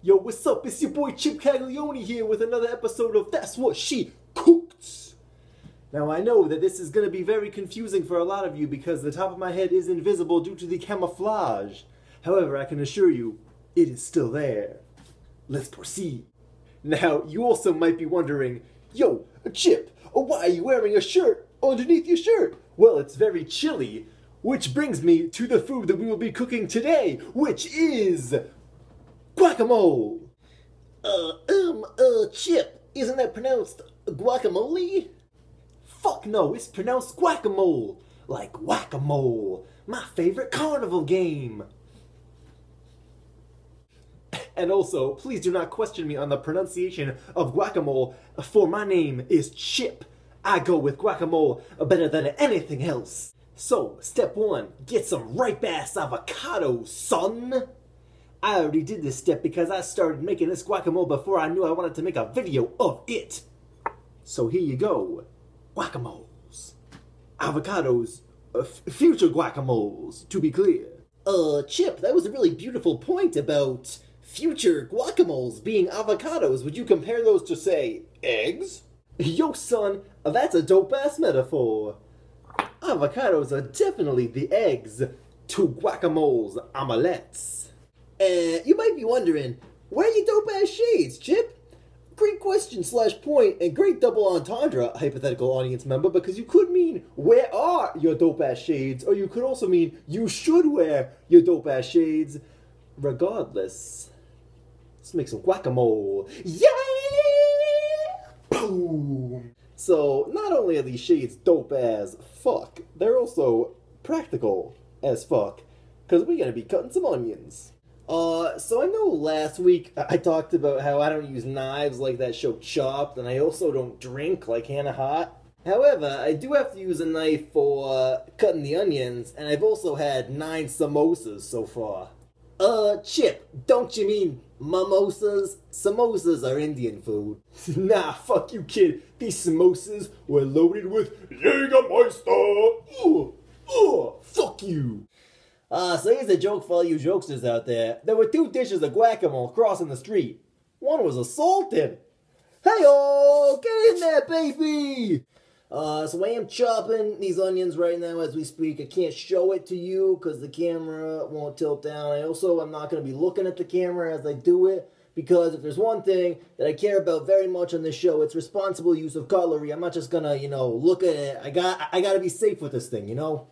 Yo, what's up? It's your boy Chip Caglione here with another episode of That's What She Cooked. Now, I know that this is going to be very confusing for a lot of you because the top of my head is invisible due to the camouflage. However, I can assure you, it is still there. Let's proceed. Now, you also might be wondering, yo, Chip, why are you wearing a shirt underneath your shirt? Well, it's very chilly. Which brings me to the food that we will be cooking today, which is guacamole. Uh, um, uh, Chip, isn't that pronounced guacamole? Fuck no, it's pronounced guacamole. Like whack-a-mole, my favorite carnival game. And also, please do not question me on the pronunciation of guacamole, for my name is Chip. I go with guacamole better than anything else. So, step one, get some ripe ass avocado, son. I already did this step because I started making this guacamole before I knew I wanted to make a video of it. So here you go. Guacamoles. Avocados. Uh, future guacamoles, to be clear. Uh, Chip, that was a really beautiful point about future guacamoles being avocados. Would you compare those to, say, eggs? Yo, son, that's a dope ass metaphor. Avocados are definitely the eggs to guacamoles omelettes. You be wondering, where your dope ass shades, Chip? Great question slash point and great double entendre, hypothetical audience member, Because you could mean, where are your dope ass shades? Or you could also mean, you should wear your dope ass shades. Regardless, let's make some guacamole. Yeah! Boom! So, not only are these shades dope as fuck, they're also practical as fuck. Because we're gonna be cutting some onions. Uh, so I know last week I talked about how I don't use knives like that show Chopped, and I also don't drink like Hannah Hot. However, I do have to use a knife for uh, cutting the onions, and I've also had nine samosas so far. Uh, Chip, don't you mean mimosas? Samosas are Indian food. nah, fuck you, kid. These samosas were loaded with Jägermeister. Ugh, ugh, fuck you. Uh, so here's a joke for all you jokesters out there. There were two dishes of guacamole crossing the street. One was assaulted. Hey, oh, get in there, baby! Uh, so I am chopping these onions right now as we speak. I can't show it to you because the camera won't tilt down. I also am not going to be looking at the camera as I do it because if there's one thing that I care about very much on this show, it's responsible use of cutlery. I'm not just gonna, you know, look at it. I got, I got to be safe with this thing, you know.